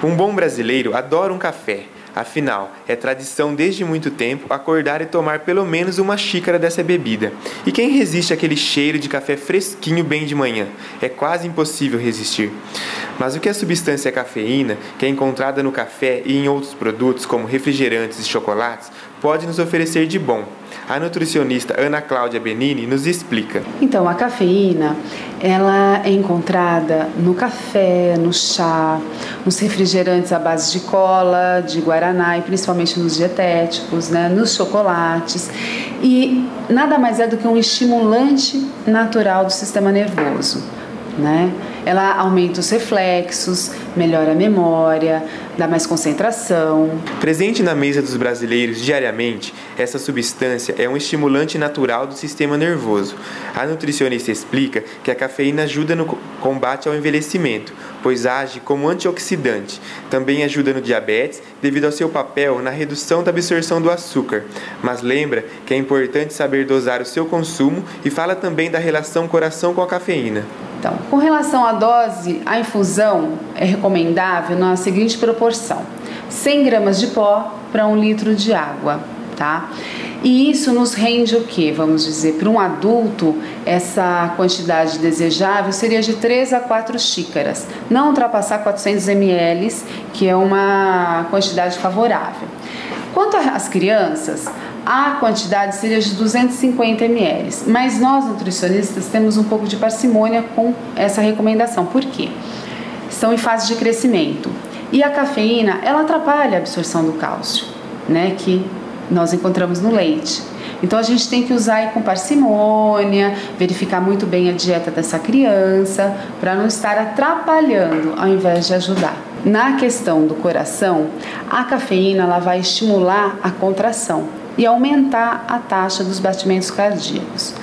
Um bom brasileiro adora um café. Afinal, é tradição desde muito tempo acordar e tomar pelo menos uma xícara dessa bebida. E quem resiste àquele cheiro de café fresquinho bem de manhã? É quase impossível resistir. Mas o que a substância cafeína, que é encontrada no café e em outros produtos como refrigerantes e chocolates, pode nos oferecer de bom? A nutricionista Ana Cláudia Benini nos explica. Então, a cafeína, ela é encontrada no café, no chá, nos refrigerantes à base de cola, de guaraná e principalmente nos dietéticos, né, nos chocolates. E nada mais é do que um estimulante natural do sistema nervoso né? Ela aumenta os reflexos, melhora a memória, dá mais concentração. Presente na mesa dos brasileiros diariamente, essa substância é um estimulante natural do sistema nervoso. A nutricionista explica que a cafeína ajuda no combate ao envelhecimento, pois age como antioxidante. Também ajuda no diabetes devido ao seu papel na redução da absorção do açúcar. Mas lembra que é importante saber dosar o seu consumo e fala também da relação coração com a cafeína. Então, com relação à dose, a infusão é recomendável na seguinte proporção: 100 gramas de pó para um litro de água, tá? E isso nos rende o que? Vamos dizer, para um adulto, essa quantidade desejável seria de 3 a 4 xícaras, não ultrapassar 400 ml, que é uma quantidade favorável. Quanto às crianças, a quantidade seria de 250 ml, mas nós nutricionistas temos um pouco de parcimônia com essa recomendação. Por quê? Estão em fase de crescimento e a cafeína ela atrapalha a absorção do cálcio, né, que nós encontramos no leite. Então a gente tem que usar com parcimônia, verificar muito bem a dieta dessa criança para não estar atrapalhando ao invés de ajudar. Na questão do coração, a cafeína ela vai estimular a contração e aumentar a taxa dos batimentos cardíacos.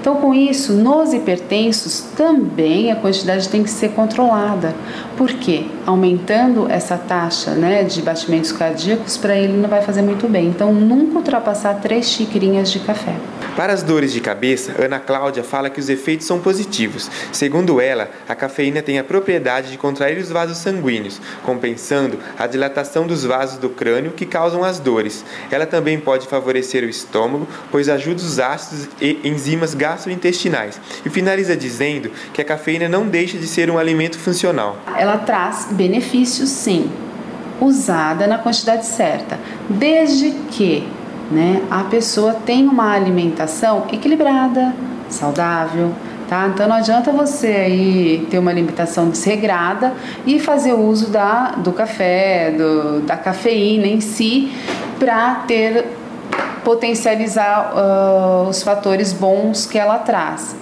Então, com isso, nos hipertensos também a quantidade tem que ser controlada. Por quê? Aumentando essa taxa né, de batimentos cardíacos, para ele não vai fazer muito bem. Então, nunca ultrapassar três xicrinhas de café. Para as dores de cabeça, Ana Cláudia fala que os efeitos são positivos. Segundo ela, a cafeína tem a propriedade de contrair os vasos sanguíneos, compensando a dilatação dos vasos do crânio que causam as dores. Ela também pode favorecer o estômago, pois ajuda os ácidos e enzimas gastrointestinais. E finaliza dizendo que a cafeína não deixa de ser um alimento funcional. Ela traz benefícios, sim, usada na quantidade certa, desde que né, a pessoa tem uma alimentação equilibrada, saudável, tá? Então não adianta você aí ter uma alimentação desregrada e fazer uso da, do café, do, da cafeína em si para ter potencializar uh, os fatores bons que ela traz.